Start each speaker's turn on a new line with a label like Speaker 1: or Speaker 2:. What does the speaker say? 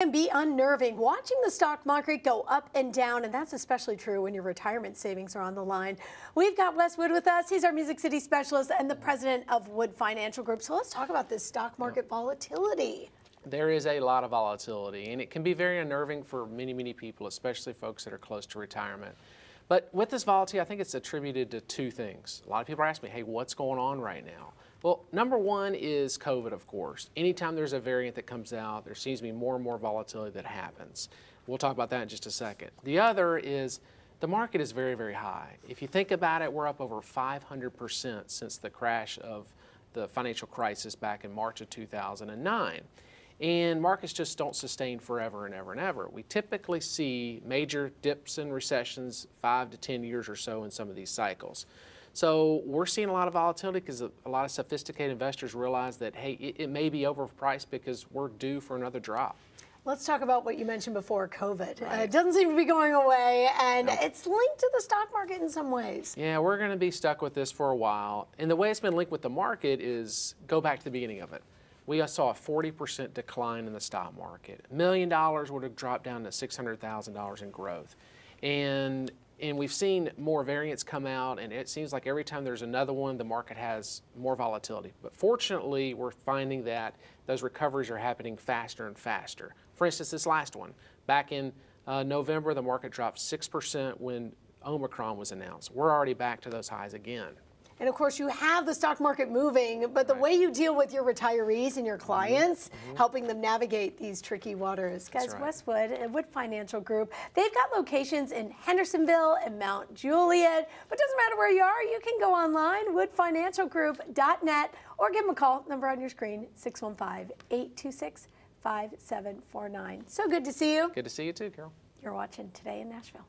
Speaker 1: can be unnerving. Watching the stock market go up and down and that's especially true when your retirement savings are on the line. We've got wes wood with us. He's our music city specialist and the president of wood financial group. So let's talk about this stock market volatility.
Speaker 2: There is a lot of volatility and it can be very unnerving for many many people especially folks that are close to retirement but with this volatility i think it's attributed to two things a lot of people ask me hey what's going on right now well, number one is COVID, of course. Anytime there's a variant that comes out, there seems to be more and more volatility that happens. We'll talk about that in just a second. The other is the market is very, very high. If you think about it, we're up over 500% since the crash of the financial crisis back in March of 2009. And markets just don't sustain forever and ever and ever. We typically see major dips and recessions five to 10 years or so in some of these cycles. So we're seeing a lot of volatility because a lot of sophisticated investors realize that, hey, it, it may be overpriced because we're due for another drop.
Speaker 1: Let's talk about what you mentioned before, COVID. Right. Uh, it doesn't seem to be going away, and nope. it's linked to the stock market in some ways.
Speaker 2: Yeah, we're going to be stuck with this for a while. And the way it's been linked with the market is go back to the beginning of it. We saw a 40% decline in the stock market. A million dollars would have dropped down to $600,000 in growth. And and we've seen more variants come out, and it seems like every time there's another one, the market has more volatility. But fortunately, we're finding that those recoveries are happening faster and faster. For instance, this last one, back in uh, November, the market dropped 6% when Omicron was announced. We're already back to those highs again.
Speaker 1: And of course, you have the stock market moving, but the right. way you deal with your retirees and your mm-hmm. clients, mm-hmm. helping them navigate these tricky waters. Guys, right. Wes Wood and Wood Financial Group, they've got locations in Hendersonville and Mount Juliet. But doesn't matter where you are, you can go online, woodfinancialgroup.net, or give them a call, number on your screen, 615 826 5749. So good to see you.
Speaker 2: Good to see you too, Carol.
Speaker 1: You're watching Today in Nashville.